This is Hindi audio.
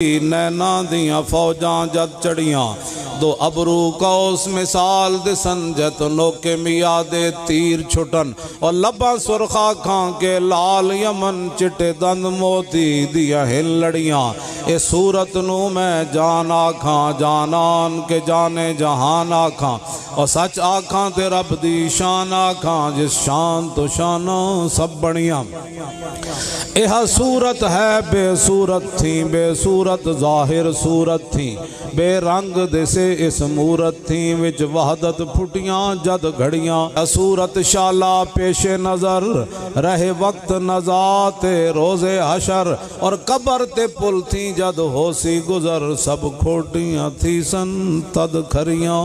नैना दियाँ फौजा जद चढ़ियाँ दो अबरू कौस मिसाल दिसन जत नोके मिया दे तीर छुटन। और लबा सुरखा खां के लाल यमन चिट्टे दंद मोती दिया हिल लड़ियाँ। ए सूरत नू मैं जान आखां जानान के जाने जहान आखां। और सच आखां ते रब दी शान आखां, जिस शान तो शाना सब बनिया यह सूरत है बेसूरत थी, बेसूरत ज़ाहिर सूरत थी। बेरंग दिसे इस मूरत विच जद घड़िया। असूरत शाला पेशे नज़र, रहे वक्त नजाते रोज़े हशर, और कबर ते पुल थी जद होसी गुजर, सब खोटियाँ थी सन तद खरियाँ।